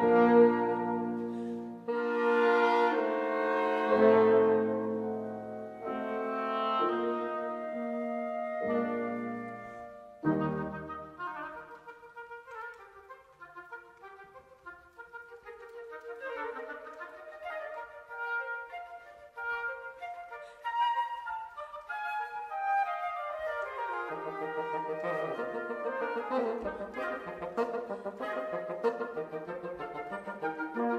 thank you Thank you.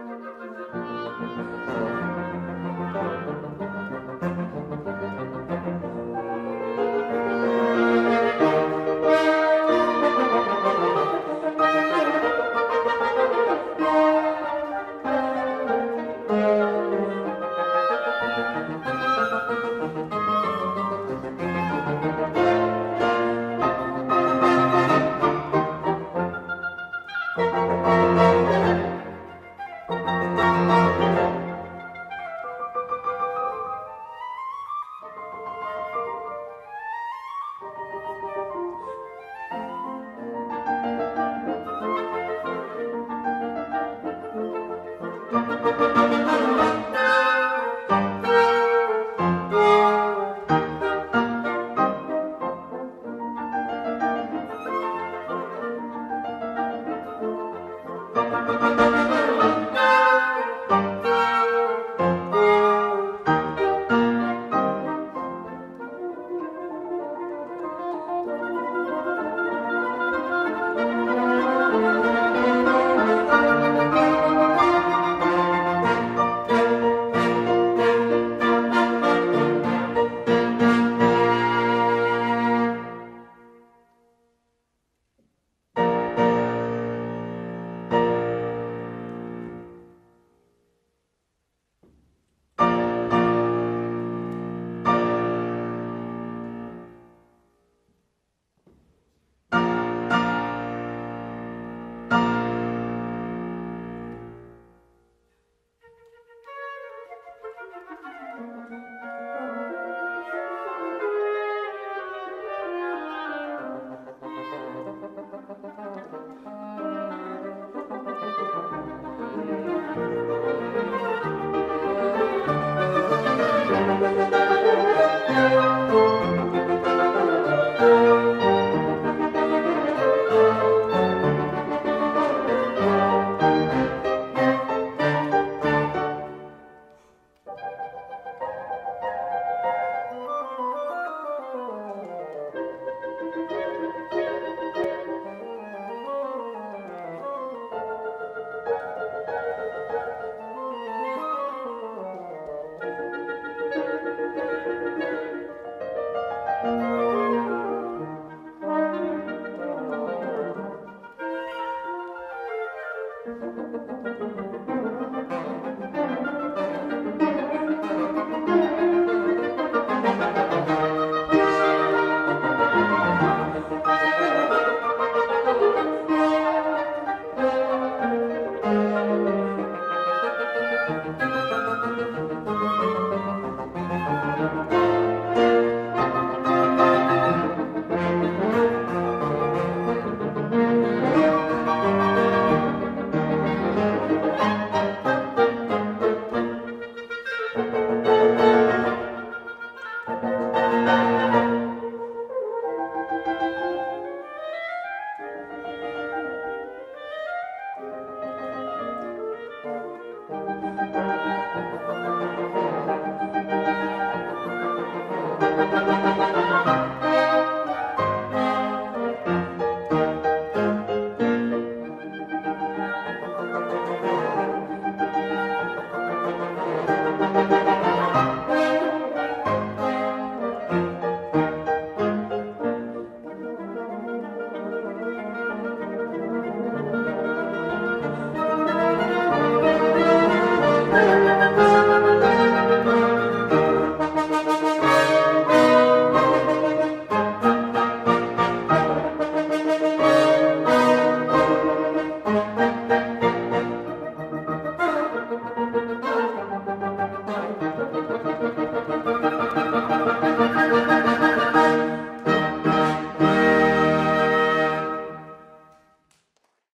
Música